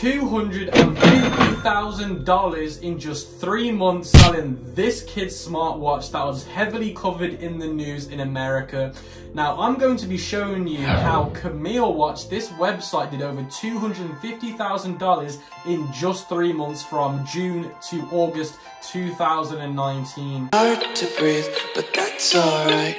$250,000 in just three months selling this kid's smartwatch that was heavily covered in the news in America. Now, I'm going to be showing you how Camille Watch, this website, did over $250,000 in just three months from June to August 2019. Hard to breathe, but that's alright.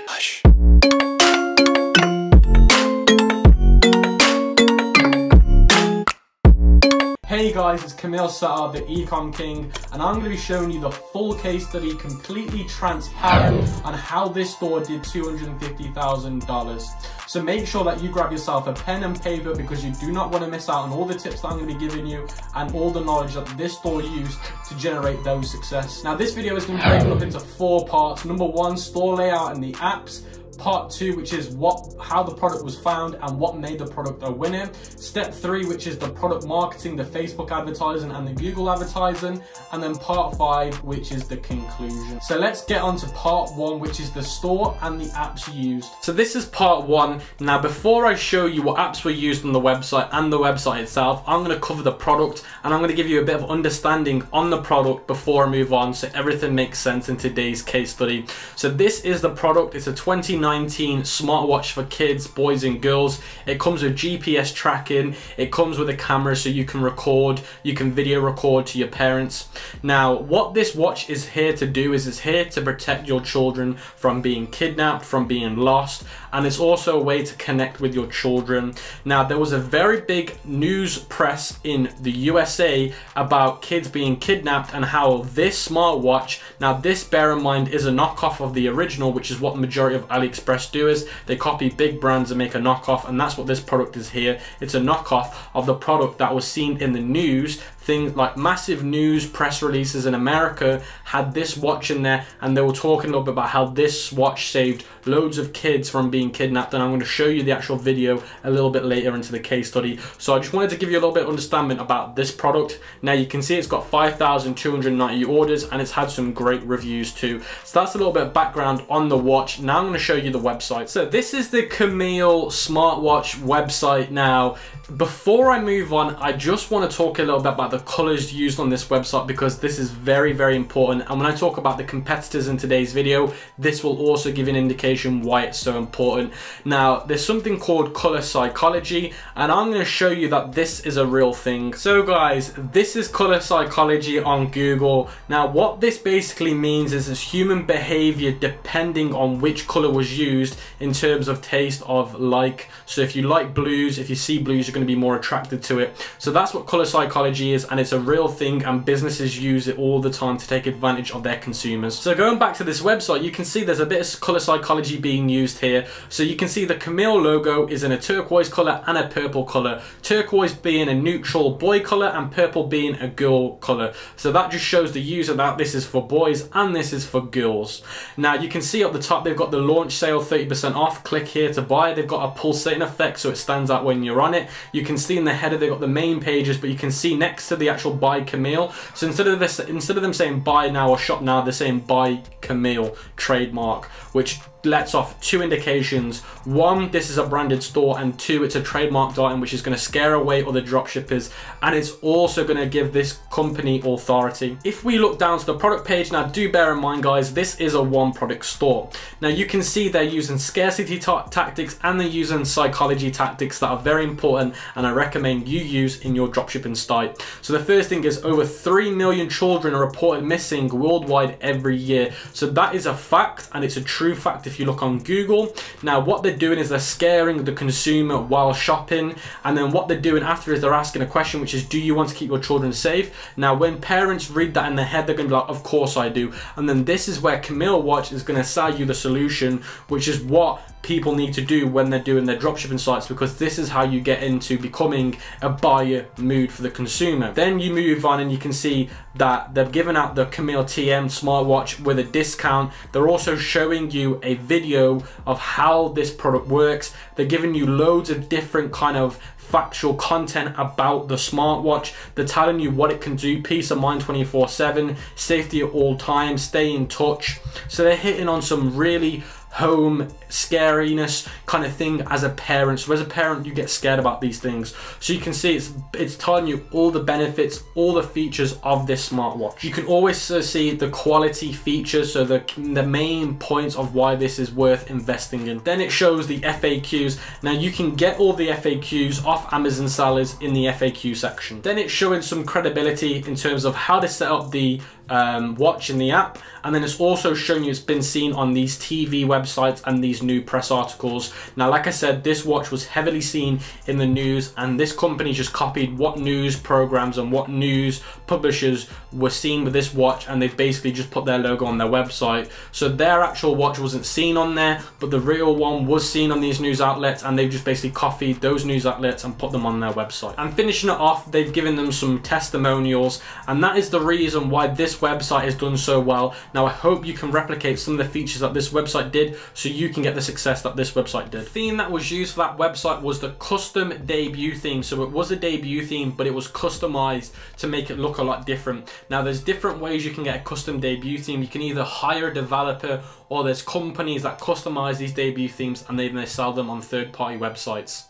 Hey guys, it's Kamil Sattar, the Ecom King, and I'm going to be showing you the full case study, completely transparent, on how this store did $250,000. So make sure that you grab yourself a pen and paper because you do not want to miss out on all the tips that I'm going to be giving you and all the knowledge that this store used to generate those success. Now this video is going to be broken up into four parts. Number one, store layout and the apps part two, which is what how the product was found and what made the product a winner. Step three, which is the product marketing, the Facebook advertising and the Google advertising. And then part five, which is the conclusion. So let's get on to part one, which is the store and the apps used. So this is part one. Now, before I show you what apps were used on the website and the website itself, I'm gonna cover the product and I'm gonna give you a bit of understanding on the product before I move on so everything makes sense in today's case study. So this is the product, it's a 29 19 smartwatch for kids, boys and girls. It comes with GPS tracking. It comes with a camera so you can record, you can video record to your parents. Now, what this watch is here to do is it's here to protect your children from being kidnapped, from being lost, and it's also a way to connect with your children. Now, there was a very big news press in the USA about kids being kidnapped and how this smartwatch, now this bear in mind is a knockoff of the original, which is what the majority of AliExpress AliExpress do is they copy big brands and make a knockoff and that's what this product is here. It's a knockoff of the product that was seen in the news things like massive news press releases in America had this watch in there and they were talking a little bit about how this watch saved loads of kids from being kidnapped and I'm going to show you the actual video a little bit later into the case study. So I just wanted to give you a little bit of understanding about this product. Now you can see it's got 5,290 orders and it's had some great reviews too. So that's a little bit of background on the watch. Now I'm going to show you the website. So this is the Camille smartwatch website now. Before I move on, I just want to talk a little bit about the colors used on this website because this is very, very important. And when I talk about the competitors in today's video, this will also give an indication why it's so important. Now, there's something called color psychology, and I'm going to show you that this is a real thing. So guys, this is color psychology on Google. Now, what this basically means is it's human behavior depending on which color was used in terms of taste of like. So if you like blues, if you see blues, you're going to be more attracted to it. So that's what color psychology is and it's a real thing and businesses use it all the time to take advantage of their consumers. So going back to this website, you can see there's a bit of color psychology being used here. So you can see the Camille logo is in a turquoise color and a purple color. Turquoise being a neutral boy color and purple being a girl color. So that just shows the user that this is for boys and this is for girls. Now you can see at the top they've got the launch sale 30% off. Click here to buy. They've got a pulsating effect so it stands out when you're on it. You can see in the header they've got the main pages, but you can see next to the actual buy Camille. So instead of this, instead of them saying buy now or shop now, they're saying buy Camille trademark, which lets off two indications. One, this is a branded store, and two, it's a trademarked item which is going to scare away other dropshippers, and it's also going to give this company authority. If we look down to the product page, now do bear in mind guys, this is a one product store. Now you can see they're using scarcity tactics and they're using psychology tactics that are very important and I recommend you use in your dropshipping site. So the first thing is over 3 million children are reported missing worldwide every year. So that is a fact and it's a true fact if you look on Google. Now what they're doing is they're scaring the consumer while shopping and then what they're doing after is they're asking a question which is do you want to keep your children safe? Now when parents read that in their head they're going to be like of course I do and then this is where Camille Watch is going to sell you the solution which is what people need to do when they're doing their dropshipping sites because this is how you get into becoming a buyer mood for the consumer. Then you move on and you can see that they've given out the Camille TM smartwatch with a discount. They're also showing you a video of how this product works. They're giving you loads of different kind of factual content about the smartwatch. They're telling you what it can do, peace of mind 24 7, safety at all times, stay in touch. So they're hitting on some really home scariness kind of thing as a parent. So as a parent, you get scared about these things. So you can see it's it's telling you all the benefits, all the features of this smartwatch. You can always see the quality features, so the the main points of why this is worth investing in. Then it shows the FAQs. Now you can get all the FAQs off Amazon sellers in the FAQ section. Then it's showing some credibility in terms of how to set up the um, watch in the app and then it's also showing you it's been seen on these TV websites and these new press articles. Now like I said this watch was heavily seen in the news and this company just copied what news programs and what news publishers were seen with this watch and they've basically just put their logo on their website. So their actual watch wasn't seen on there but the real one was seen on these news outlets and they've just basically copied those news outlets and put them on their website. And finishing it off they've given them some testimonials and that is the reason why this website has done so well. Now I hope you can replicate some of the features that this website did so you can get the success that this website did. The theme that was used for that website was the custom debut theme. So it was a debut theme, but it was customized to make it look a lot different. Now there's different ways you can get a custom debut theme. You can either hire a developer or there's companies that customize these debut themes and then they sell them on third party websites.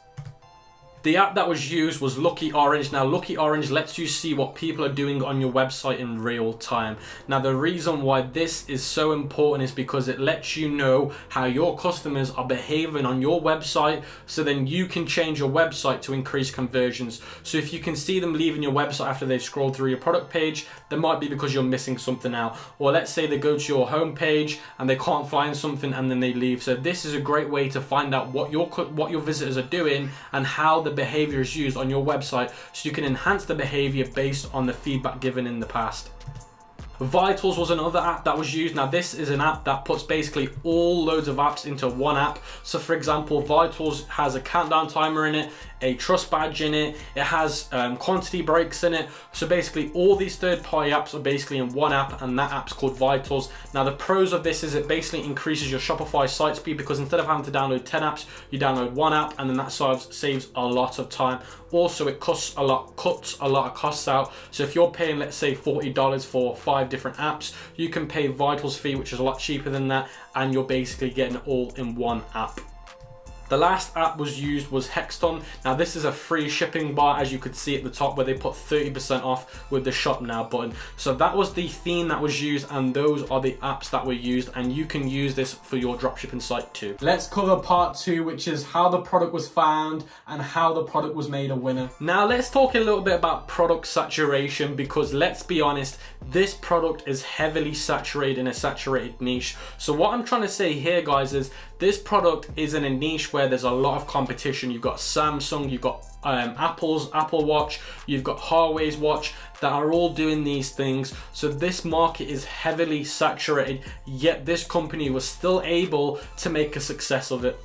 The app that was used was Lucky Orange. Now, Lucky Orange lets you see what people are doing on your website in real time. Now, the reason why this is so important is because it lets you know how your customers are behaving on your website so then you can change your website to increase conversions. So if you can see them leaving your website after they've scrolled through your product page, that might be because you're missing something out. Or let's say they go to your homepage and they can't find something and then they leave. So this is a great way to find out what your what your visitors are doing and how the the behavior is used on your website so you can enhance the behavior based on the feedback given in the past. Vitals was another app that was used. Now this is an app that puts basically all loads of apps into one app. So for example, Vitals has a countdown timer in it, a trust badge in it, it has um, quantity breaks in it. So basically all these third party apps are basically in one app and that app's called Vitals. Now the pros of this is it basically increases your Shopify site speed because instead of having to download 10 apps, you download one app and then that saves, saves a lot of time. Also it costs a lot, cuts a lot of costs out. So if you're paying, let's say $40 for five different apps, you can pay Vitals fee, which is a lot cheaper than that. And you're basically getting all in one app. The last app was used was Hextom. Now this is a free shipping bar as you could see at the top where they put 30% off with the shop now button. So that was the theme that was used and those are the apps that were used and you can use this for your dropshipping site too. Let's cover part two which is how the product was found and how the product was made a winner. Now let's talk a little bit about product saturation because let's be honest, this product is heavily saturated in a saturated niche. So what I'm trying to say here guys is this product is in a niche where there's a lot of competition. You've got Samsung, you've got um, Apple's Apple Watch, you've got Huawei's watch that are all doing these things. So this market is heavily saturated, yet this company was still able to make a success of it.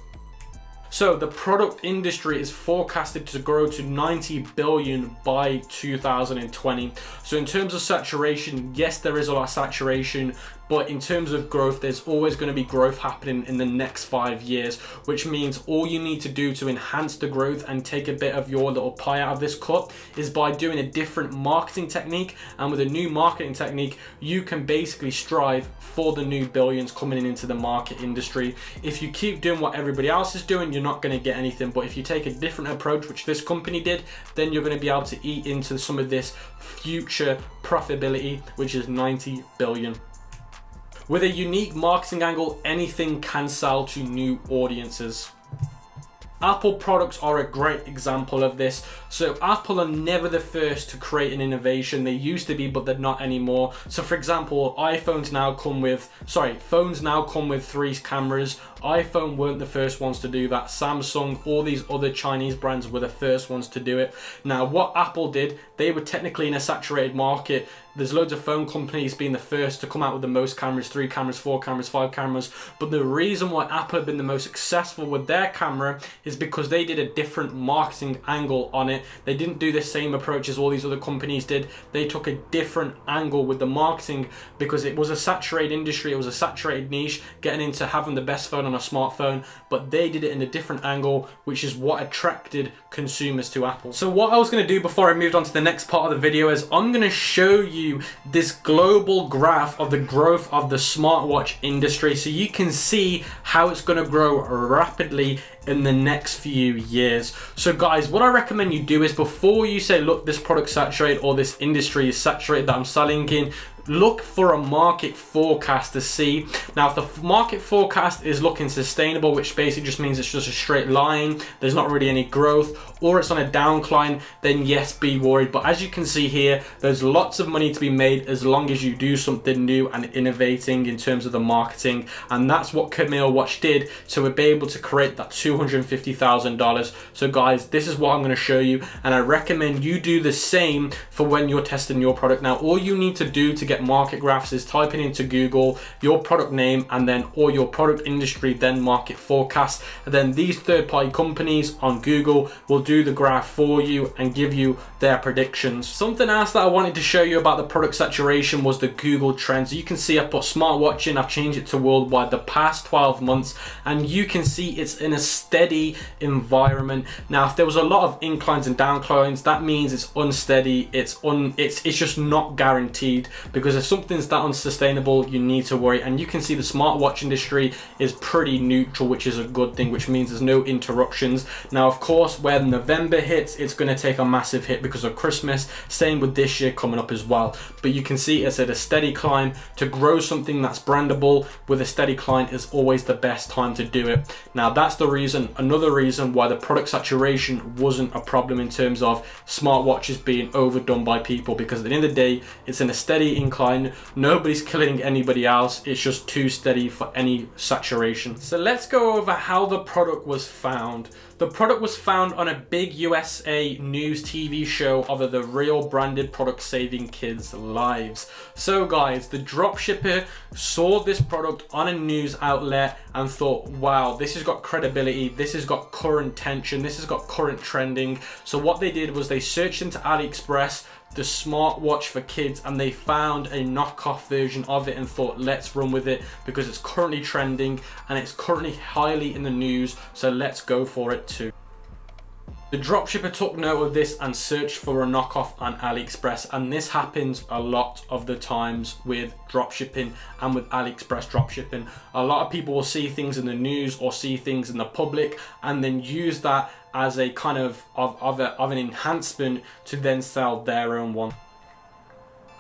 So the product industry is forecasted to grow to 90 billion by 2020. So in terms of saturation, yes, there is a lot of saturation, but in terms of growth, there's always going to be growth happening in the next five years, which means all you need to do to enhance the growth and take a bit of your little pie out of this cup is by doing a different marketing technique. And with a new marketing technique, you can basically strive for the new billions coming into the market industry. If you keep doing what everybody else is doing, you're not going to get anything. But if you take a different approach, which this company did, then you're going to be able to eat into some of this future profitability, which is 90 billion. With a unique marketing angle, anything can sell to new audiences. Apple products are a great example of this. So Apple are never the first to create an innovation. They used to be, but they're not anymore. So for example, iPhones now come with, sorry, phones now come with three cameras. iPhone weren't the first ones to do that. Samsung, all these other Chinese brands were the first ones to do it. Now what Apple did, they were technically in a saturated market. There's loads of phone companies being the first to come out with the most cameras, three cameras, four cameras, five cameras. But the reason why Apple have been the most successful with their camera is because they did a different marketing angle on it. They didn't do the same approach as all these other companies did. They took a different angle with the marketing because it was a saturated industry, it was a saturated niche, getting into having the best phone on a smartphone, but they did it in a different angle, which is what attracted consumers to Apple. So what I was gonna do before I moved on to the next part of the video is I'm gonna show you this global graph of the growth of the smartwatch industry so you can see how it's gonna grow rapidly in the next few years. So guys, what I recommend you do is before you say, look, this product saturated or this industry is saturated that I'm selling in, look for a market forecast to see. Now, if the market forecast is looking sustainable, which basically just means it's just a straight line, there's not really any growth, or it's on a downcline, then yes, be worried. But as you can see here, there's lots of money to be made as long as you do something new and innovating in terms of the marketing. And that's what Camille Watch did to be able to create that $250,000. So guys, this is what I'm gonna show you. And I recommend you do the same for when you're testing your product. Now, all you need to do to get market graphs is typing into Google your product name and then or your product industry, then market forecast. And then these third party companies on Google will do the graph for you and give you their predictions. Something else that I wanted to show you about the product saturation was the Google trends. You can see I put smartwatch in, I've changed it to worldwide the past 12 months and you can see it's in a steady environment. Now if there was a lot of inclines and downclines that means it's unsteady, it's un it's it's just not guaranteed because if something's that unsustainable you need to worry and you can see the smartwatch industry is pretty neutral which is a good thing which means there's no interruptions. Now of course when November hits, it's going to take a massive hit because of Christmas. Same with this year coming up as well. But you can see it's at a steady climb. To grow something that's brandable with a steady climb is always the best time to do it. Now that's the reason, another reason why the product saturation wasn't a problem in terms of smartwatches being overdone by people because at the end of the day, it's in a steady incline. Nobody's killing anybody else. It's just too steady for any saturation. So let's go over how the product was found. The product was found on a big USA news TV show of the real branded product saving kids' lives. So guys, the dropshipper saw this product on a news outlet and thought, wow, this has got credibility, this has got current tension, this has got current trending. So what they did was they searched into AliExpress, the smartwatch for kids and they found a knockoff version of it and thought let's run with it because it's currently trending and it's currently highly in the news so let's go for it too. The dropshipper took note of this and searched for a knockoff on AliExpress and this happens a lot of the times with dropshipping and with AliExpress dropshipping. A lot of people will see things in the news or see things in the public and then use that as a kind of of, of, a, of an enhancement to then sell their own one.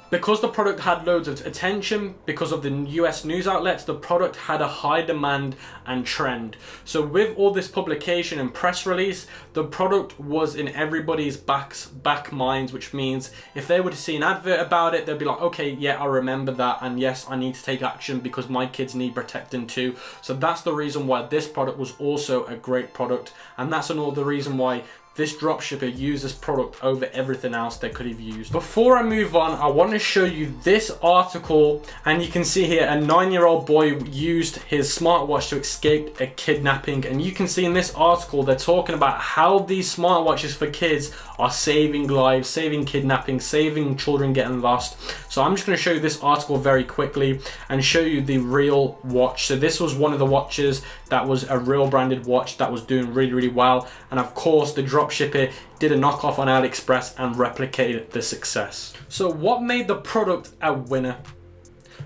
Because the product had loads of attention, because of the US news outlets, the product had a high demand and trend. So with all this publication and press release, the product was in everybody's backs, back minds, which means if they were to see an advert about it, they'd be like, okay, yeah, I remember that. And yes, I need to take action because my kids need protecting too. So that's the reason why this product was also a great product. And that's another reason why this dropshipper used this product over everything else they could have used. Before I move on, I want to show you this article and you can see here a nine-year-old boy used his smartwatch to escape a kidnapping and you can see in this article they're talking about how these smartwatches for kids are saving lives, saving kidnapping, saving children getting lost. So I'm just going to show you this article very quickly and show you the real watch. So this was one of the watches that was a real branded watch that was doing really, really well. And of course the drop dropshipper did a knockoff on AliExpress and replicated the success. So what made the product a winner?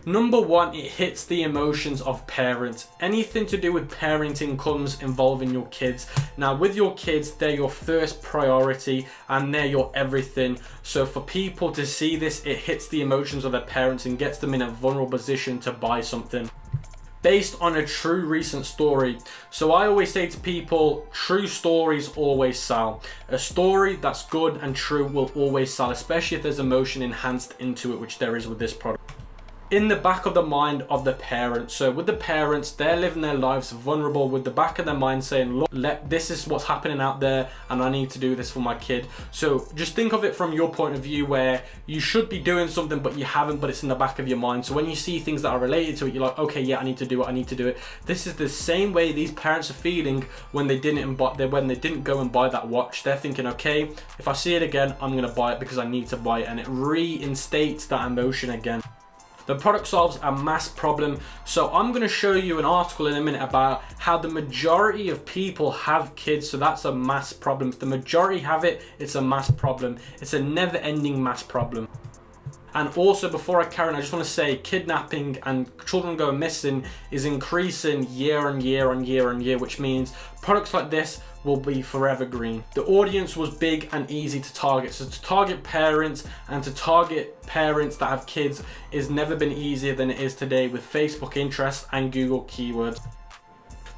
Number one, it hits the emotions of parents. Anything to do with parenting comes involving your kids. Now with your kids, they're your first priority and they're your everything. So for people to see this, it hits the emotions of their parents and gets them in a vulnerable position to buy something based on a true recent story. So I always say to people, true stories always sell. A story that's good and true will always sell, especially if there's emotion enhanced into it, which there is with this product in the back of the mind of the parents. So with the parents, they're living their lives vulnerable with the back of their mind saying, look, let, this is what's happening out there and I need to do this for my kid. So just think of it from your point of view where you should be doing something but you haven't, but it's in the back of your mind. So when you see things that are related to it, you're like, okay, yeah, I need to do it, I need to do it. This is the same way these parents are feeling when they didn't when they didn't go and buy that watch. They're thinking, okay, if I see it again, I'm gonna buy it because I need to buy it. And it reinstates that emotion again. The product solves a mass problem. So I'm gonna show you an article in a minute about how the majority of people have kids. So that's a mass problem. If the majority have it, it's a mass problem. It's a never ending mass problem. And also, before I carry on, I just want to say kidnapping and children going missing is increasing year on year on year on year, which means products like this will be forever green. The audience was big and easy to target. So to target parents and to target parents that have kids is never been easier than it is today with Facebook interest and Google keywords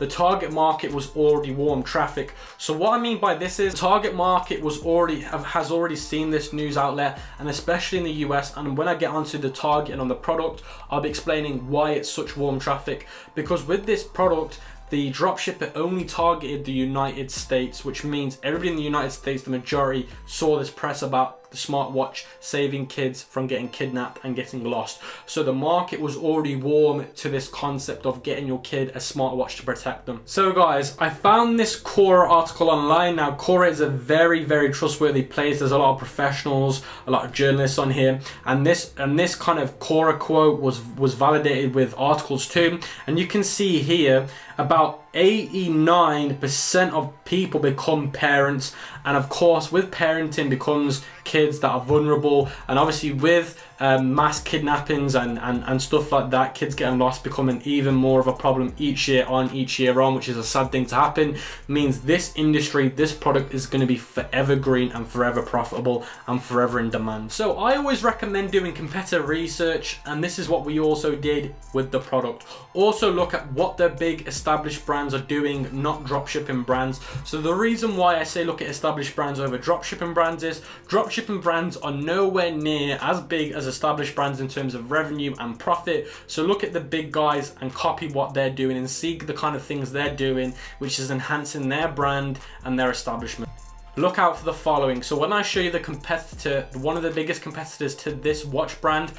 the target market was already warm traffic. So what I mean by this is target market was already has already seen this news outlet and especially in the US and when I get onto the target and on the product I'll be explaining why it's such warm traffic because with this product the dropshipper only targeted the United States, which means everybody in the United States, the majority, saw this press about the smartwatch saving kids from getting kidnapped and getting lost. So the market was already warm to this concept of getting your kid a smartwatch to protect them. So guys, I found this Quora article online. Now Quora is a very, very trustworthy place. There's a lot of professionals, a lot of journalists on here. And this and this kind of Quora quote was, was validated with articles too. And you can see here about 89% of people become parents and of course with parenting becomes kids that are vulnerable and obviously with um, mass kidnappings and, and, and stuff like that, kids getting lost becoming even more of a problem each year on, each year on, which is a sad thing to happen, means this industry, this product is going to be forever green and forever profitable and forever in demand. So I always recommend doing competitor research and this is what we also did with the product. Also look at what the big established brands are doing, not dropshipping brands. So the reason why I say look at established brands over dropshipping brands is dropshipping brands are nowhere near as big as established brands in terms of revenue and profit. So look at the big guys and copy what they're doing and see the kind of things they're doing, which is enhancing their brand and their establishment look out for the following. So when I show you the competitor, one of the biggest competitors to this watch brand,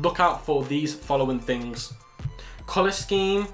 look out for these following things. Color scheme,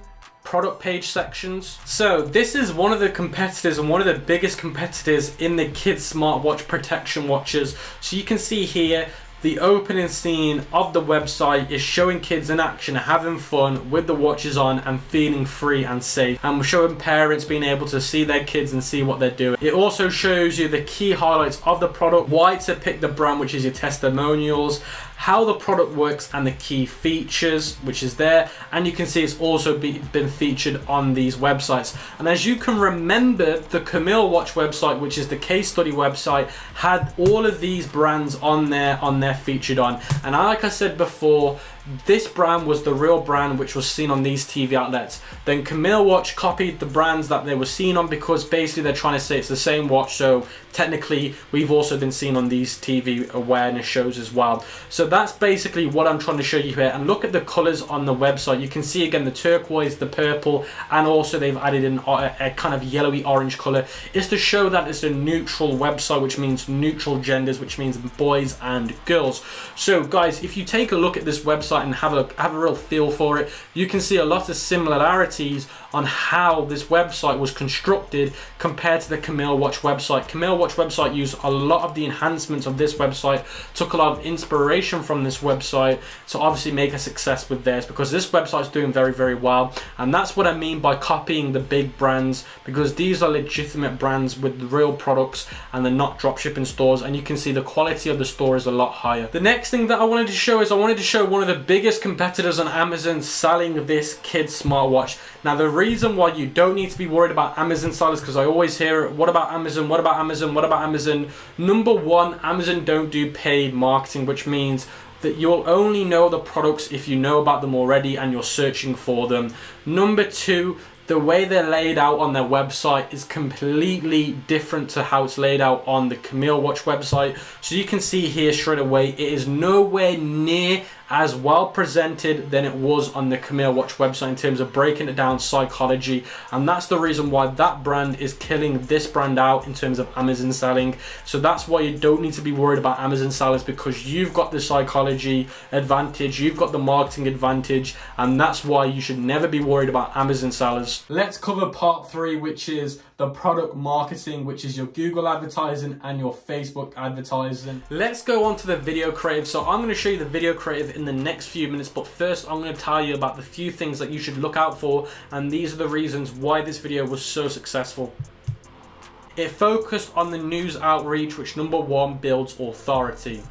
product page sections. So this is one of the competitors and one of the biggest competitors in the kids smartwatch protection watches. So you can see here, the opening scene of the website is showing kids in action having fun with the watches on and feeling free and safe and showing parents being able to see their kids and see what they're doing. It also shows you the key highlights of the product, why to pick the brand which is your testimonials, how the product works and the key features which is there and you can see it's also be, been featured on these websites and as you can remember the Camille watch website which is the case study website had all of these brands on there on there featured on and like I said before this brand was the real brand which was seen on these TV outlets. Then Camille Watch copied the brands that they were seen on because basically they're trying to say it's the same watch so technically we've also been seen on these TV awareness shows as well. So that's basically what I'm trying to show you here and look at the colours on the website. You can see again the turquoise, the purple and also they've added in a, uh, a kind of yellowy orange colour. It's to show that it's a neutral website which means neutral genders which means boys and girls. So guys if you take a look at this website and have a have a real feel for it, you can see a lot of similarities on how this website was constructed compared to the Camille Watch website. Camille Watch website used a lot of the enhancements of this website, took a lot of inspiration from this website to obviously make a success with theirs because this website is doing very, very well. And that's what I mean by copying the big brands because these are legitimate brands with real products and they're not drop shipping stores and you can see the quality of the store is a lot higher. The next thing that I wanted to show is I wanted to show one of the biggest competitors on Amazon selling this kid smartwatch. Now the reason why you don't need to be worried about Amazon sellers because I always hear what about Amazon, what about Amazon, what about Amazon? Number one, Amazon don't do paid marketing which means that you'll only know the products if you know about them already and you're searching for them. Number two, the way they're laid out on their website is completely different to how it's laid out on the Camille Watch website. So you can see here straight away, it is nowhere near as well presented than it was on the Camille Watch website in terms of breaking it down psychology. And that's the reason why that brand is killing this brand out in terms of Amazon selling. So that's why you don't need to be worried about Amazon sellers because you've got the psychology advantage you've got the marketing advantage and that's why you should never be worried about Amazon sellers. Let's cover part three which is the product marketing, which is your Google advertising and your Facebook advertising. Let's go on to the video creative. So I'm going to show you the video creative in the next few minutes, but first I'm going to tell you about the few things that you should look out for, and these are the reasons why this video was so successful. It focused on the news outreach, which number one builds authority.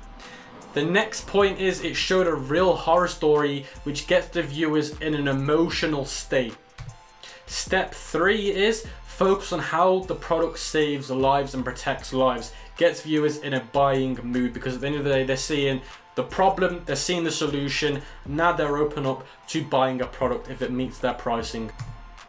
The next point is it showed a real horror story which gets the viewers in an emotional state. Step three is focus on how the product saves lives and protects lives. Gets viewers in a buying mood because at the end of the day they're seeing the problem, they're seeing the solution, now they're open up to buying a product if it meets their pricing.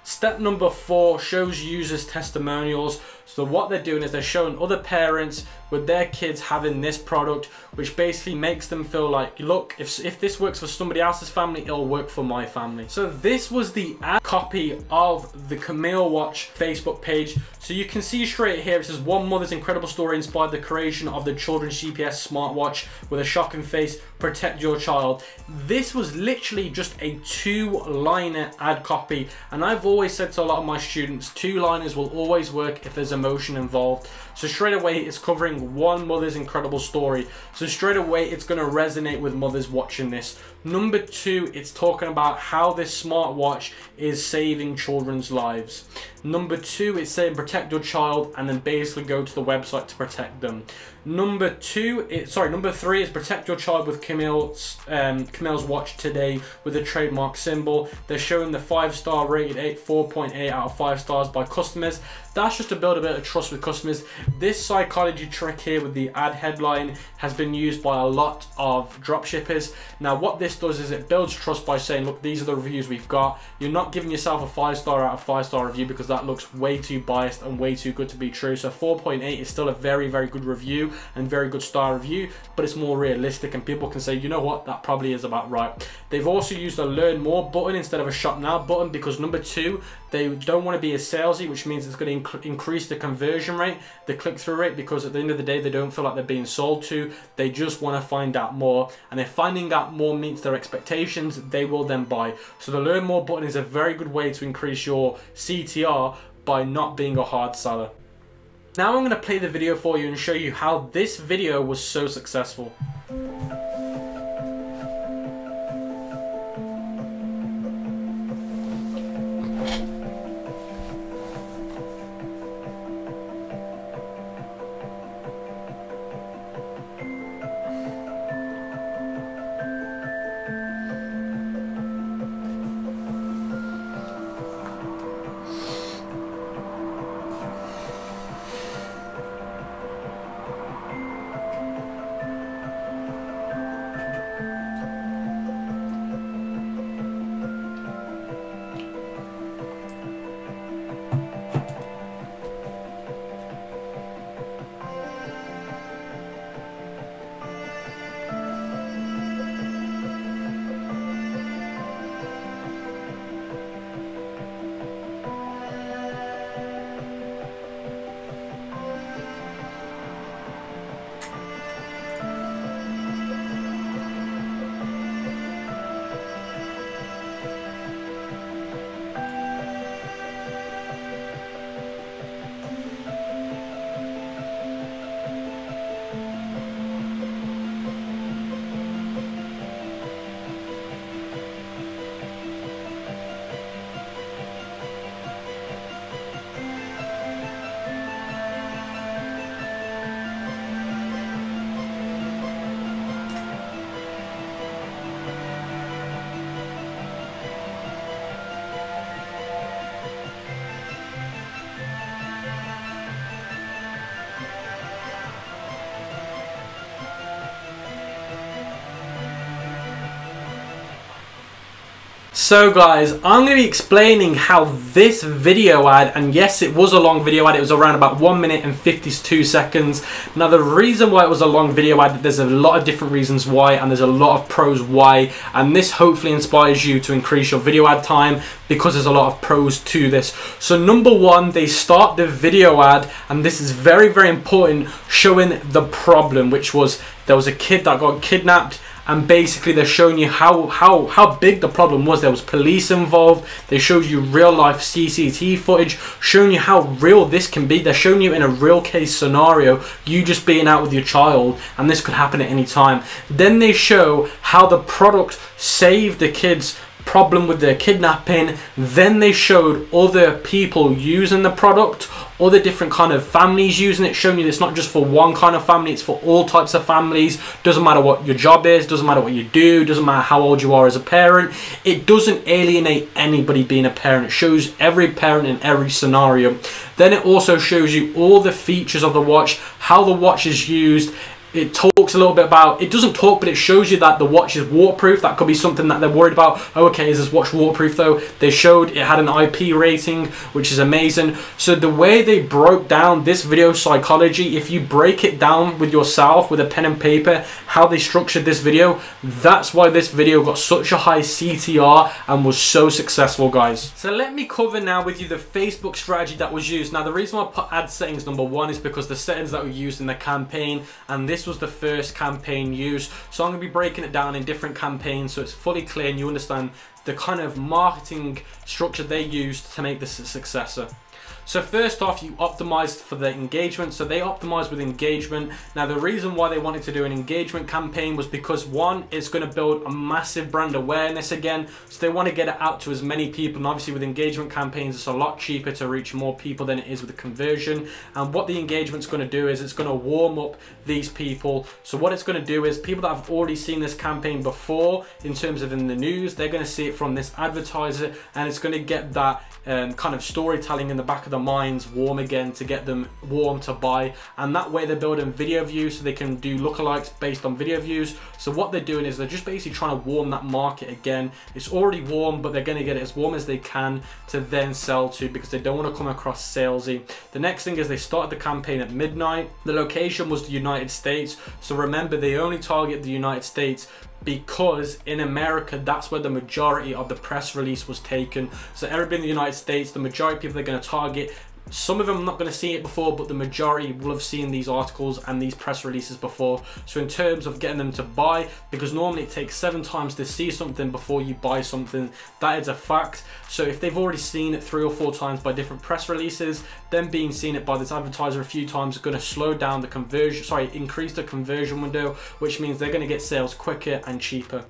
Step number four shows users testimonials. So what they're doing is they're showing other parents with their kids having this product, which basically makes them feel like, look, if, if this works for somebody else's family, it'll work for my family. So this was the ad copy of the Camille Watch Facebook page. So you can see straight here, it says one mother's incredible story inspired the creation of the children's GPS smartwatch with a shocking face, protect your child. This was literally just a two liner ad copy. And I've always said to a lot of my students, two liners will always work if there's emotion involved. So straight away, it's covering one mother's incredible story. So straight away, it's going to resonate with mothers watching this. Number two, it's talking about how this smartwatch is saving children's lives. Number two, it's saying protect your child and then basically go to the website to protect them. Number two, it, sorry, number three is protect your child with Camille's, um, Camille's watch today with a trademark symbol. They're showing the five star rated 8, 4.8 out of five stars by customers. That's just to build a bit of trust with customers. This psychology trick here with the ad headline has been used by a lot of dropshippers. Now what does is it builds trust by saying, look, these are the reviews we've got. You're not giving yourself a five star out of five star review because that looks way too biased and way too good to be true. So 4.8 is still a very, very good review and very good star review, but it's more realistic and people can say, you know what, that probably is about right. They've also used a learn more button instead of a shop now button because number two, they don't want to be as salesy, which means it's going to inc increase the conversion rate, the click-through rate, because at the end of the day, they don't feel like they're being sold to. They just want to find out more. And if finding out more meets their expectations, they will then buy. So the learn more button is a very good way to increase your CTR by not being a hard seller. Now I'm going to play the video for you and show you how this video was so successful. So guys, I'm going to be explaining how this video ad, and yes it was a long video ad, it was around about 1 minute and 52 seconds. Now the reason why it was a long video ad, there's a lot of different reasons why, and there's a lot of pros why, and this hopefully inspires you to increase your video ad time, because there's a lot of pros to this. So number one, they start the video ad, and this is very, very important, showing the problem, which was there was a kid that got kidnapped, and basically they're showing you how how how big the problem was. There was police involved. They showed you real life CCTV footage, showing you how real this can be. They're showing you in a real case scenario, you just being out with your child, and this could happen at any time. Then they show how the product saved the kids problem with their kidnapping then they showed other people using the product other different kind of families using it showing you it's not just for one kind of family it's for all types of families. Doesn't matter what your job is doesn't matter what you do doesn't matter how old you are as a parent. It doesn't alienate anybody being a parent. It shows every parent in every scenario. Then it also shows you all the features of the watch how the watch is used it talks a little bit about it doesn't talk but it shows you that the watch is waterproof. That could be something that they're worried about. Oh, okay is this watch waterproof though? They showed it had an ip rating which is amazing. So the way they broke down this video psychology if you break it down with yourself with a pen and paper how they structured this video that's why this video got such a high ctr and was so successful guys. So let me cover now with you the facebook strategy that was used. Now the reason why i put ad settings number one is because the settings that were used in the campaign and this was the first campaign used. So I'm going to be breaking it down in different campaigns so it's fully clear and you understand the kind of marketing structure they used to make this a successor. So first off, you optimized for the engagement. So they optimized with engagement. Now the reason why they wanted to do an engagement campaign was because one, it's gonna build a massive brand awareness again. So they wanna get it out to as many people. And obviously with engagement campaigns, it's a lot cheaper to reach more people than it is with a conversion. And what the engagement's gonna do is it's gonna warm up these people. So what it's gonna do is people that have already seen this campaign before in terms of in the news, they're gonna see it from this advertiser and it's gonna get that um, kind of storytelling in the back of the minds warm again to get them warm to buy. And that way they're building video views so they can do lookalikes based on video views. So what they're doing is they're just basically trying to warm that market again. It's already warm but they're going to get it as warm as they can to then sell to because they don't want to come across salesy. The next thing is they started the campaign at midnight. The location was the United States. So remember they only target the United States because in America, that's where the majority of the press release was taken. So everybody in the United States, the majority of people they're going to target some of them not going to see it before, but the majority will have seen these articles and these press releases before. So in terms of getting them to buy, because normally it takes seven times to see something before you buy something, that is a fact. So if they've already seen it three or four times by different press releases, then being seen it by this advertiser a few times is going to slow down the conversion, sorry, increase the conversion window, which means they're going to get sales quicker and cheaper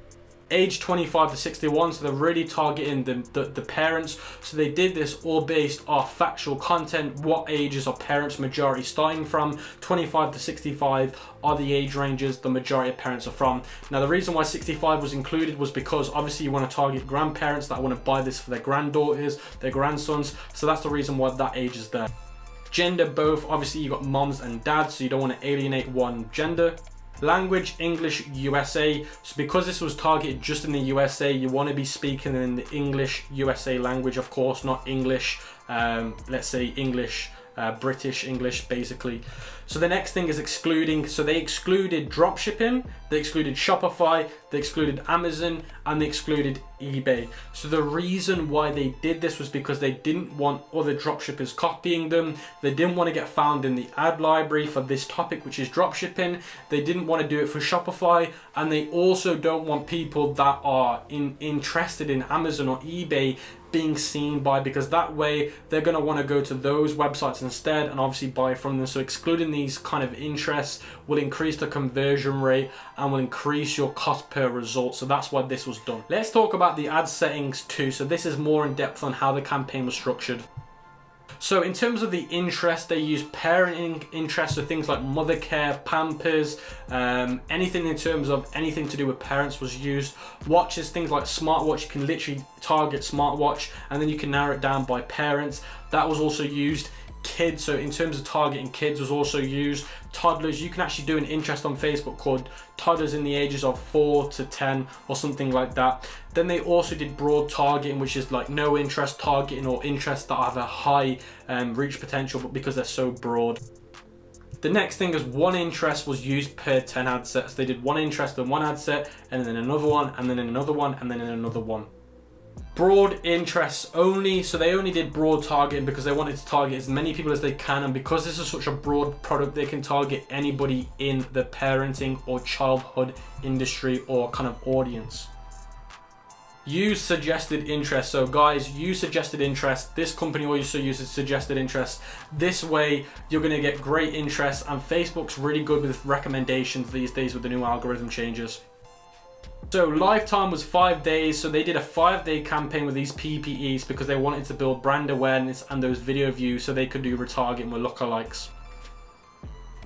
age 25 to 61 so they're really targeting the, the, the, parents. So they did this all based off factual content what ages are parents majority starting from. 25 to 65 are the age ranges the majority of parents are from. Now the reason why 65 was included was because obviously you want to target grandparents that want to buy this for their granddaughters their grandsons. So that's the reason why that age is there. Gender both obviously you got moms and dads so you don't want to alienate one gender Language, English, USA. So because this was targeted just in the USA, you want to be speaking in the English USA language, of course, not English, um, let's say English uh, British English basically. So the next thing is excluding, so they excluded dropshipping, they excluded Shopify, they excluded Amazon, and they excluded eBay. So the reason why they did this was because they didn't want other dropshippers copying them. They didn't want to get found in the ad library for this topic, which is dropshipping. They didn't want to do it for Shopify, and they also don't want people that are in, interested in Amazon or eBay being seen by because that way they're going to want to go to those websites instead and obviously buy from them. So excluding these kind of interests will increase the conversion rate and will increase your cost per result so that's why this was done. Let's talk about the ad settings too. So this is more in depth on how the campaign was structured so in terms of the interest, they use parenting interest, so things like mother care, pampers, um, anything in terms of anything to do with parents was used. Watches, things like smartwatch, you can literally target smartwatch and then you can narrow it down by parents. That was also used kids so in terms of targeting kids was also used toddlers you can actually do an interest on facebook called toddlers in the ages of 4 to 10 or something like that then they also did broad targeting which is like no interest targeting or interest that have a high um, reach potential but because they're so broad the next thing is one interest was used per 10 ad sets. They did one interest in one ad set and then another one and then another one and then another one. Broad interests only so they only did broad targeting because they wanted to target as many people as they can and because this is such a broad product they can target anybody in the parenting or childhood industry or kind of audience. Use suggested interest so guys use suggested interest. This company also uses suggested interest. This way you're going to get great interest and facebook's really good with recommendations these days with the new algorithm changes so lifetime was five days, so they did a five day campaign with these PPEs because they wanted to build brand awareness and those video views so they could do retargeting with lookalikes.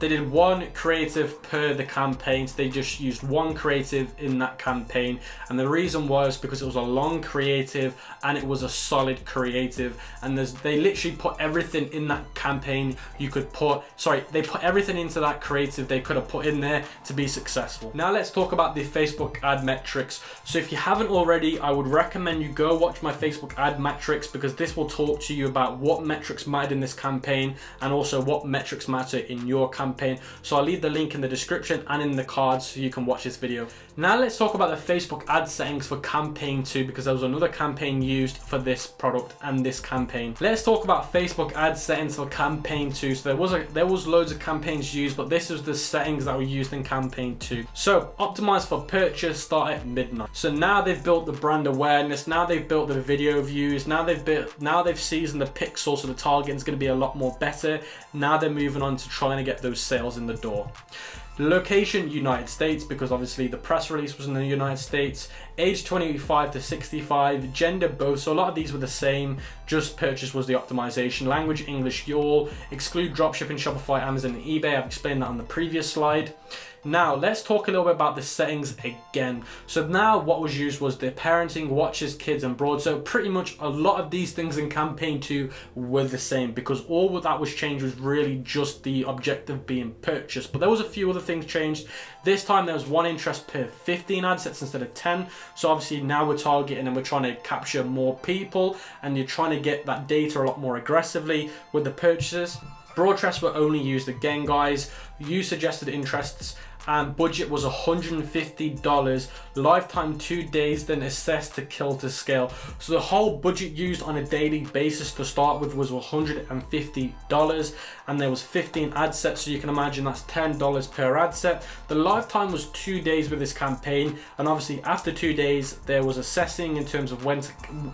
They did one creative per the campaign, so they just used one creative in that campaign. And the reason was because it was a long creative and it was a solid creative. And they literally put everything in that campaign you could put, sorry, they put everything into that creative they could have put in there to be successful. Now let's talk about the Facebook ad metrics. So if you haven't already, I would recommend you go watch my Facebook ad metrics because this will talk to you about what metrics mattered in this campaign and also what metrics matter in your campaign campaign. So I'll leave the link in the description and in the cards so you can watch this video. Now let's talk about the Facebook ad settings for campaign two because there was another campaign used for this product and this campaign. Let's talk about Facebook ad settings for campaign two. So there was a, there was loads of campaigns used, but this is the settings that were used in campaign two. So optimize for purchase start at midnight. So now they've built the brand awareness. Now they've built the video views. Now they've built, now they've seasoned the pixels so the targeting is going to be a lot more better. Now they're moving on to trying to get those sales in the door. Location, United States, because obviously the press release was in the United States. Age 25 to 65, gender both, so a lot of these were the same, just purchase was the optimization. Language, English, YOL, exclude dropshipping, Shopify, Amazon, and eBay. I've explained that on the previous slide. Now, let's talk a little bit about the settings again. So now what was used was the parenting, watches, kids, and broad. So pretty much a lot of these things in campaign two were the same because all that was changed was really just the objective being purchased. But there was a few other things changed. This time there was one interest per 15 ad sets instead of 10. So obviously now we're targeting and we're trying to capture more people and you're trying to get that data a lot more aggressively with the purchases. Broad were only used again, guys. You suggested interests and budget was $150 lifetime two days then assessed to kill to scale. So the whole budget used on a daily basis to start with was $150 and there was 15 ad sets so you can imagine that's $10 per ad set. The lifetime was two days with this campaign and obviously after two days there was assessing in terms of when to,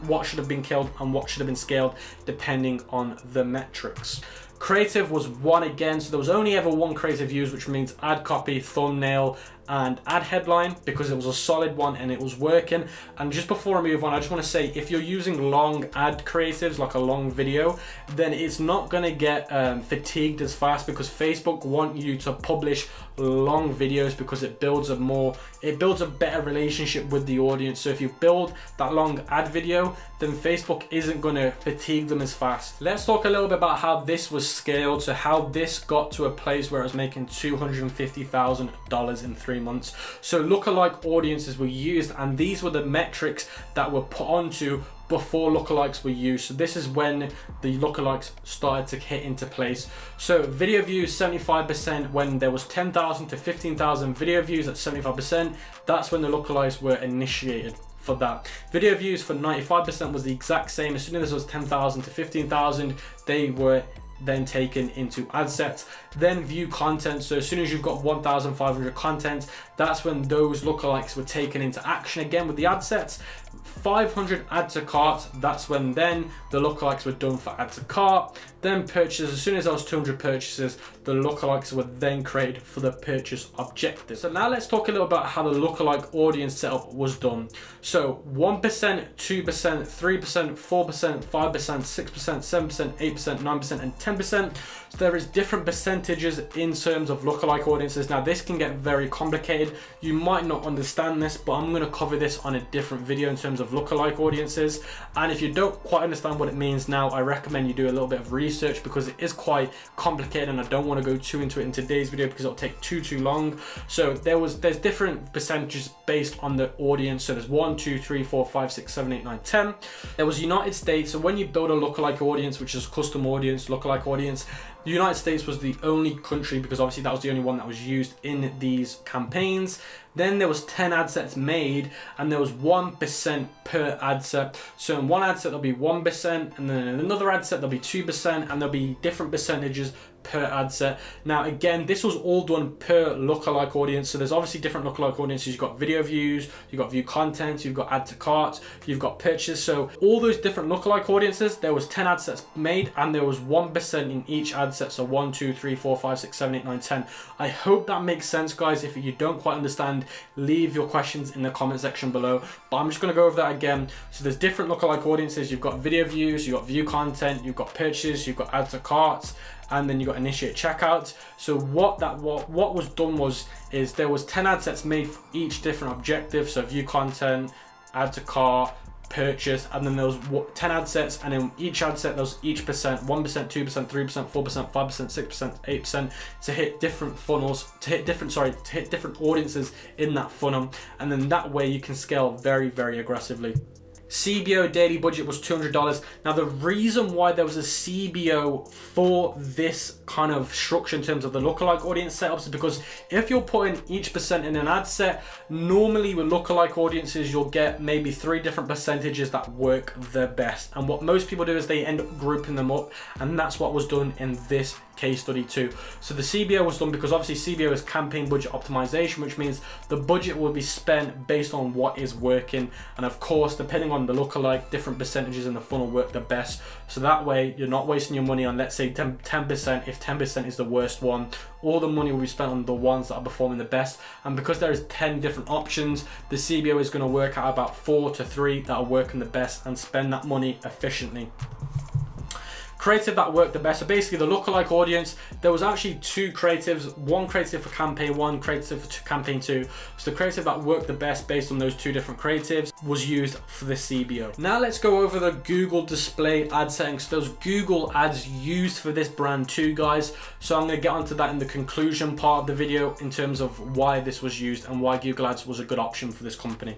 what should have been killed and what should have been scaled depending on the metrics Creative was one again, so there was only ever one creative used, which means ad copy, thumbnail, and ad headline because it was a solid one and it was working. And just before I move on, I just want to say if you're using long ad creatives, like a long video, then it's not going to get um, fatigued as fast because Facebook want you to publish long videos because it builds a more, it builds a better relationship with the audience. So if you build that long ad video, then Facebook isn't going to fatigue them as fast. Let's talk a little bit about how this was scaled. So how this got to a place where it was making $250,000 in three three months. So lookalike audiences were used and these were the metrics that were put onto before lookalikes were used. So this is when the lookalikes started to hit into place. So video views 75% when there was 10,000 to 15,000 video views at 75%, that's when the lookalikes were initiated for that. Video views for 95% was the exact same. As soon as it was 10,000 to 15,000, they were then taken into ad sets then view content. So as soon as you've got 1500 content that's when those lookalikes were taken into action again with the ad sets. 500 add to cart that's when then the lookalikes were done for add to cart. Then purchases as soon as those 200 purchases the lookalikes were then created for the purchase objective so now let's talk a little about how the lookalike audience setup was done. So 1% 2% 3% 4% 5% 6% 7% 8% 9% and 10% so there is different percentages in terms of lookalike audiences. Now this can get very complicated. You might not understand this, but I'm gonna cover this on a different video in terms of lookalike audiences. And if you don't quite understand what it means now, I recommend you do a little bit of research because it is quite complicated and I don't wanna go too into it in today's video because it'll take too, too long. So there was, there's different percentages based on the audience. So there's one, two, three, four, five, six, seven, eight, nine, 10. There was United States. So when you build a lookalike audience, which is custom audience, lookalike audience, The United States was the only country because obviously that was the only one that was used in these campaigns. Then there was 10 ad sets made and there was 1% per ad set. So in one ad set there'll be 1% and then in another ad set there'll be 2% and there'll be different percentages per ad set. Now again, this was all done per lookalike audience. So there's obviously different lookalike audiences. You've got video views, you've got view content, you've got add to cart, you've got purchases. So all those different lookalike audiences, there was 10 ad sets made and there was 1% in each ad set. So 1, 2, 3, 4, 5, 6, 7, 8, 9, 10. I hope that makes sense, guys. If you don't quite understand, leave your questions in the comment section below. But I'm just gonna go over that again. So there's different lookalike audiences. You've got video views, you've got view content, you've got purchases, you've got add to carts, and then you got initiate checkout. So what that what what was done was is there was 10 ad sets made for each different objective. So view content, add to cart, purchase, and then there was 10 ad sets, and in each ad set there was each percent, 1%, 2%, 3%, 4%, 5%, 6%, 8% to hit different funnels, to hit different, sorry, to hit different audiences in that funnel. And then that way you can scale very, very aggressively. CBO daily budget was $200. Now the reason why there was a CBO for this kind of structure in terms of the lookalike audience setups is because if you're putting each percent in an ad set, normally with lookalike audiences, you'll get maybe three different percentages that work the best. And what most people do is they end up grouping them up and that's what was done in this case study too. So the CBO was done because obviously CBO is campaign budget optimization, which means the budget will be spent based on what is working. And of course, depending on the lookalike, different percentages in the funnel work the best. So that way you're not wasting your money on, let's say 10%, if 10% is the worst one, all the money will be spent on the ones that are performing the best. And because there is 10 different options, the CBO is gonna work out about four to three that are working the best and spend that money efficiently creative that worked the best. So basically the lookalike audience, there was actually two creatives, one creative for campaign one, creative for campaign two. So the creative that worked the best based on those two different creatives was used for the CBO. Now let's go over the Google display ad settings. Those Google ads used for this brand too, guys. So I'm gonna get onto that in the conclusion part of the video in terms of why this was used and why Google ads was a good option for this company.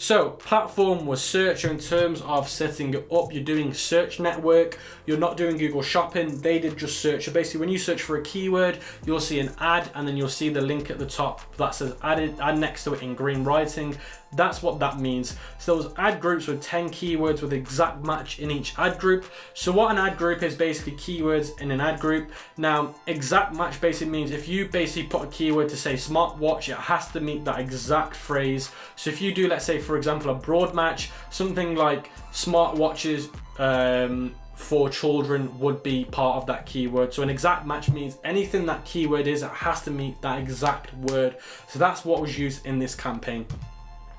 So platform was search in terms of setting it up. You're doing search network. You're not doing Google shopping. They did just search. So basically when you search for a keyword, you'll see an ad and then you'll see the link at the top that says added, add next to it in green writing. That's what that means. So those ad groups with 10 keywords with exact match in each ad group. So what an ad group is basically keywords in an ad group. Now, exact match basically means if you basically put a keyword to say smartwatch, it has to meet that exact phrase. So if you do, let's say, for example, a broad match, something like smartwatches, um, for children would be part of that keyword. So an exact match means anything that keyword is, it has to meet that exact word. So that's what was used in this campaign.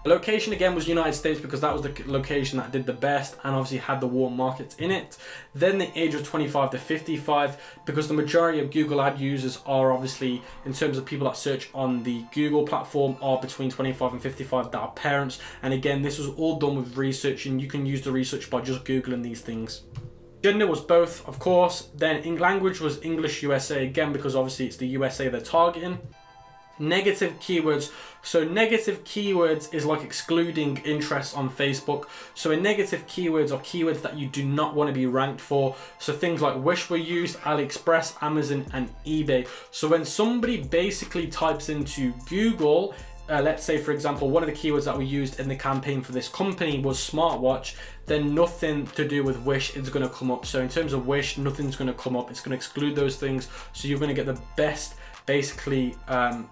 The location again was United States because that was the location that did the best and obviously had the warm markets in it. Then the age of 25 to 55 because the majority of Google ad users are obviously in terms of people that search on the Google platform are between 25 and 55 that are parents. And again, this was all done with research and you can use the research by just Googling these things. Gender was both, of course. Then in language was English USA again because obviously it's the USA they're targeting negative keywords. So negative keywords is like excluding interest on Facebook. So in negative keywords are keywords that you do not want to be ranked for. So things like Wish were used, AliExpress, Amazon, and eBay. So when somebody basically types into Google, uh, let's say for example, one of the keywords that we used in the campaign for this company was smartwatch, then nothing to do with Wish is gonna come up. So in terms of Wish, nothing's gonna come up. It's gonna exclude those things. So you're gonna get the best basically um,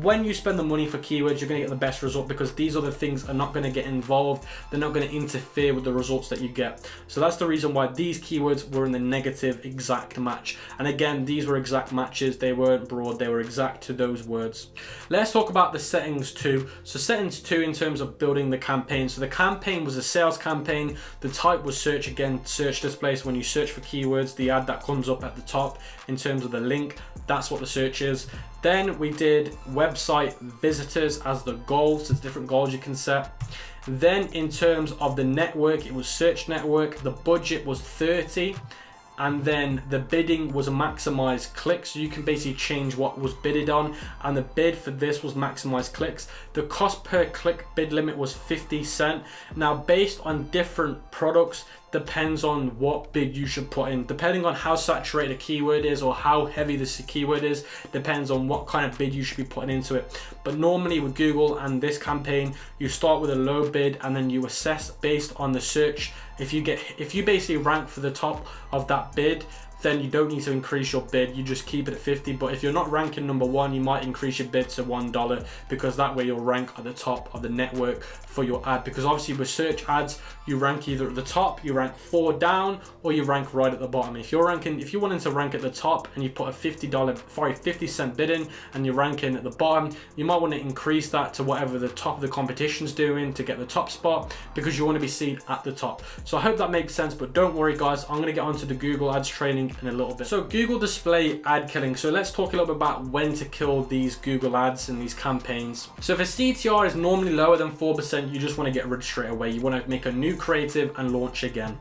when you spend the money for keywords you're going to get the best result because these other things are not going to get involved. They're not going to interfere with the results that you get. So that's the reason why these keywords were in the negative exact match. And again these were exact matches. They weren't broad. They were exact to those words. Let's talk about the settings too. So settings two in terms of building the campaign. So the campaign was a sales campaign. The type was search again search display so when you search for keywords the ad that comes up at the top in terms of the link that's what the search is then we did website visitors as the goal, so there's different goals you can set. Then in terms of the network, it was search network, the budget was 30 and then the bidding was a maximized click so you can basically change what was bidded on. And the bid for this was maximized clicks. The cost per click bid limit was 50 cent. Now based on different products depends on what bid you should put in. Depending on how saturated a keyword is or how heavy this keyword is, depends on what kind of bid you should be putting into it. But normally with Google and this campaign, you start with a low bid and then you assess based on the search. If you get, if you basically rank for the top of that bid, then you don't need to increase your bid. You just keep it at 50. But if you're not ranking number one, you might increase your bid to $1 because that way you'll rank at the top of the network for your ad. Because obviously with search ads, you rank either at the top, you rank four down, or you rank right at the bottom. If you're ranking, if you're wanting to rank at the top and you put a $50, sorry, 50 cent bid in and you're ranking at the bottom, you might want to increase that to whatever the top of the competition's doing to get the top spot because you want to be seen at the top. So I hope that makes sense, but don't worry guys, I'm going to get onto the Google ads training in a little bit. So Google display ad killing. So let's talk a little bit about when to kill these Google ads and these campaigns. So if a CTR is normally lower than 4%, you just want to get rid straight away. You want to make a new creative and launch again.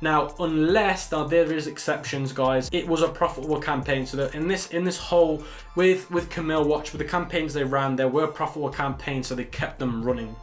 Now, unless now there is exceptions, guys, it was a profitable campaign. So that in this in this whole with with Camille Watch, with the campaigns they ran, there were profitable campaigns, so they kept them running.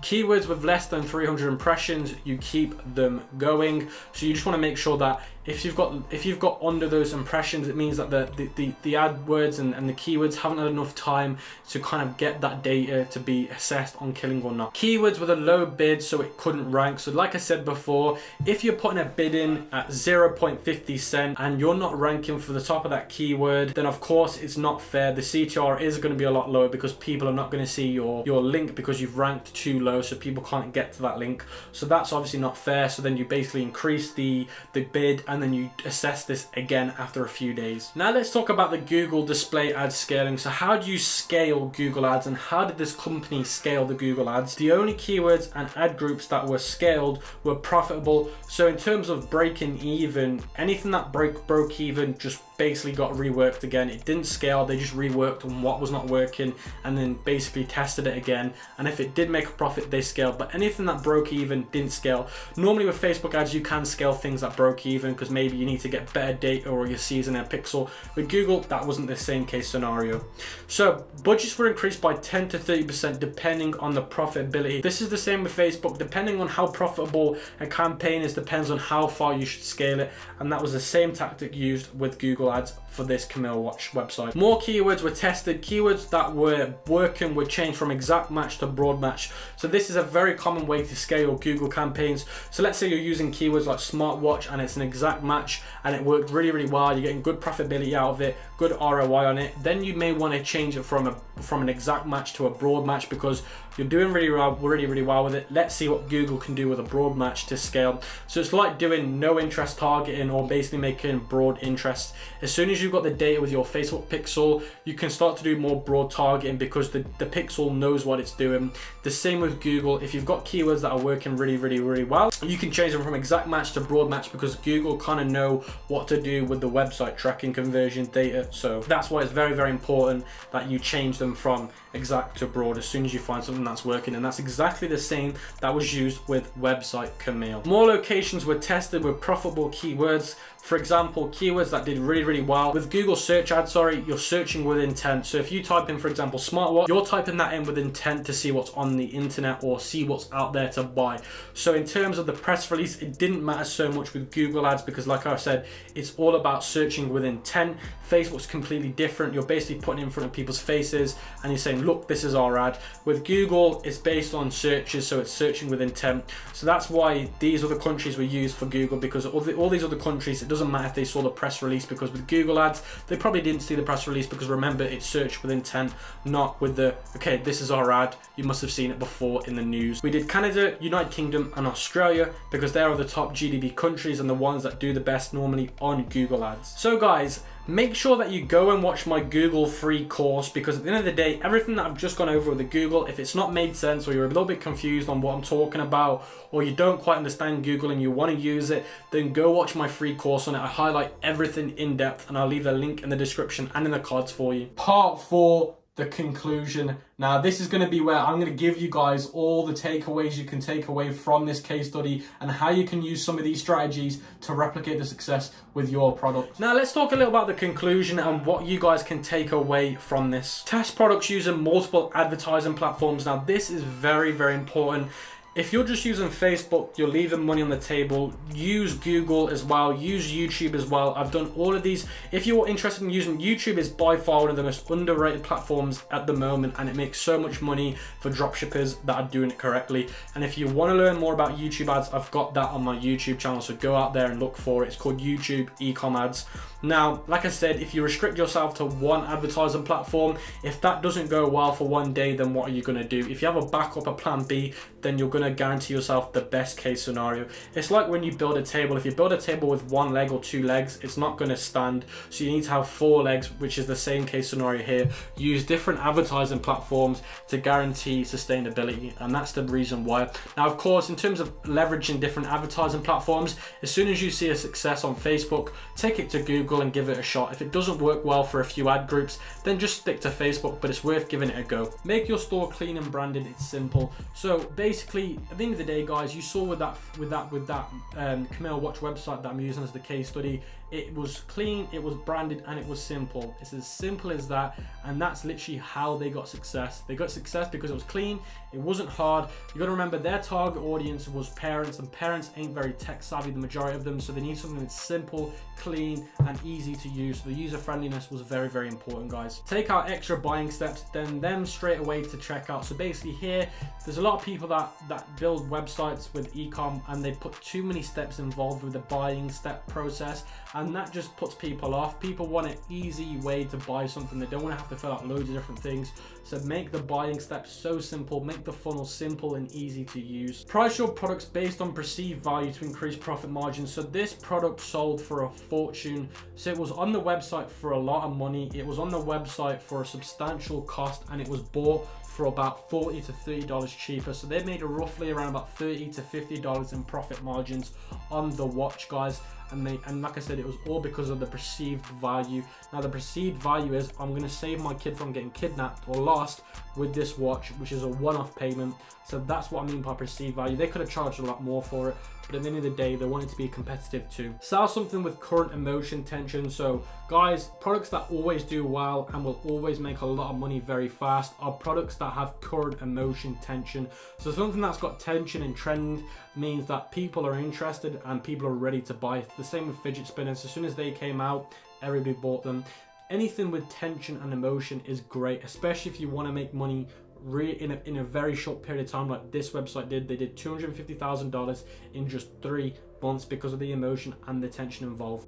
Keywords with less than 300 impressions, you keep them going. So you just want to make sure that if you've got if you've got under those impressions, it means that the the, the, the AdWords and, and the keywords haven't had enough time to kind of get that data to be assessed on killing or not. Keywords with a low bid, so it couldn't rank. So like I said before, if you're putting a bid in at 0.50 cent and you're not ranking for the top of that keyword, then of course it's not fair. The CTR is going to be a lot lower because people are not going to see your your link because you've ranked too low so people can't get to that link. So that's obviously not fair. So then you basically increase the, the bid and then you assess this again after a few days. Now let's talk about the Google display ad scaling. So how do you scale Google ads and how did this company scale the Google ads? The only keywords and ad groups that were scaled were profitable. So in terms of breaking even, anything that broke broke even just basically got reworked again. It didn't scale, they just reworked on what was not working and then basically tested it again. And if it did make a profit, they scaled. But anything that broke even didn't scale. Normally with Facebook ads, you can scale things that broke even because maybe you need to get better data or you're season a pixel. With Google, that wasn't the same case scenario. So budgets were increased by 10 to 30% depending on the profitability. This is the same with Facebook. Depending on how profitable a campaign is, depends on how far you should scale it. And that was the same tactic used with Google ads for this Camille Watch website. More keywords were tested. Keywords that were working were changed from exact match to broad match. So this is a very common way to scale Google campaigns. So let's say you're using keywords like smartwatch and it's an exact match and it worked really, really well. You're getting good profitability out of it, good ROI on it. Then you may want to change it from a from an exact match to a broad match because you're doing really well, really, really well with it. Let's see what Google can do with a broad match to scale. So it's like doing no interest targeting or basically making broad interest. As soon as you've got the data with your Facebook pixel, you can start to do more broad targeting because the, the pixel knows what it's doing. The same with Google. If you've got keywords that are working really, really, really well, you can change them from exact match to broad match because Google kind of know what to do with the website tracking conversion data. So that's why it's very, very important that you change them from exact to broad as soon as you find something that's working and that's exactly the same that was used with website Camille. More locations were tested with profitable keywords for example, keywords that did really, really well. With Google search ads, sorry, you're searching with intent. So if you type in, for example, smartwatch, you're typing that in with intent to see what's on the internet or see what's out there to buy. So in terms of the press release, it didn't matter so much with Google ads because like I said, it's all about searching with intent. Facebook's completely different. You're basically putting in front of people's faces and you're saying, look, this is our ad. With Google, it's based on searches, so it's searching with intent. So that's why these other countries were used for Google because all, the, all these other countries, it doesn't matter if they saw the press release because with Google ads, they probably didn't see the press release because remember it's searched with intent, not with the, okay, this is our ad, you must have seen it before in the news. We did Canada, United Kingdom and Australia because they are the top GDP countries and the ones that do the best normally on Google ads. So guys, make sure that you go and watch my Google free course because at the end of the day, everything that I've just gone over with the Google, if it's not made sense or you're a little bit confused on what I'm talking about or you don't quite understand Google and you want to use it, then go watch my free course on it. I highlight everything in depth and I'll leave a link in the description and in the cards for you. Part four the conclusion. Now, this is going to be where I'm going to give you guys all the takeaways you can take away from this case study and how you can use some of these strategies to replicate the success with your product. Now, let's talk a little about the conclusion and what you guys can take away from this. Test products using multiple advertising platforms. Now, this is very, very important if you're just using Facebook, you're leaving money on the table. Use Google as well. Use YouTube as well. I've done all of these. If you're interested in using YouTube, is by far one of the most underrated platforms at the moment, and it makes so much money for dropshippers that are doing it correctly. And if you want to learn more about YouTube ads, I've got that on my YouTube channel. So go out there and look for it. It's called YouTube Ecom Ads. Now, like I said, if you restrict yourself to one advertising platform, if that doesn't go well for one day, then what are you to do? If you have a backup, a plan B, then you're to guarantee yourself the best case scenario. It's like when you build a table. If you build a table with one leg or two legs, it's not to stand. So you need to have four legs, which is the same case scenario here. Use different advertising platforms to guarantee sustainability. And that's the reason why. Now, of course, in terms of leveraging different advertising platforms, as soon as you see a success on Facebook, take it to Google and give it a shot. If it doesn't work well for a few ad groups, then just stick to Facebook, but it's worth giving it a go. Make your store clean and branded, it's simple. So basically, at the end of the day, guys, you saw with that with that with that um, Camille Watch website that I'm using as the case study, it was clean, it was branded, and it was simple. It's as simple as that, and that's literally how they got success. They got success because it was clean, it wasn't hard. You got to remember their target audience was parents, and parents ain't very tech savvy, the majority of them, so they need something that's simple, clean, and easy to use. So the user friendliness was very, very important, guys. Take out extra buying steps, then them straight away to checkout. So basically here, there's a lot of people that, that build websites with ecom and they put too many steps involved with the buying step process and that just puts people off. People want an easy way to buy something. They don't want to have to fill out loads of different things. So make the buying steps so simple, make the funnel simple and easy to use. Price your products based on perceived value to increase profit margins. So this product sold for a fortune. So it was on the website for a lot of money. It was on the website for a substantial cost and it was bought for about 40 to 30 dollars cheaper so they made roughly around about 30 to 50 dollars in profit margins on the watch guys and they and like I said it was all because of the perceived value. Now the perceived value is I'm gonna save my kid from getting kidnapped or lost with this watch which is a one-off payment. So that's what I mean by perceived value. They could have charged a lot more for it but at the end of the day they want it to be competitive too. Sell something with current emotion tension. So guys products that always do well and will always make a lot of money very fast are products that have current emotion tension. So something that's got tension and trend means that people are interested and people are ready to buy. The same with fidget spinners. As soon as they came out everybody bought them. Anything with tension and emotion is great especially if you want to make money re- in a, in a very short period of time like this website did they did $250,000 in just three months because of the emotion and the tension involved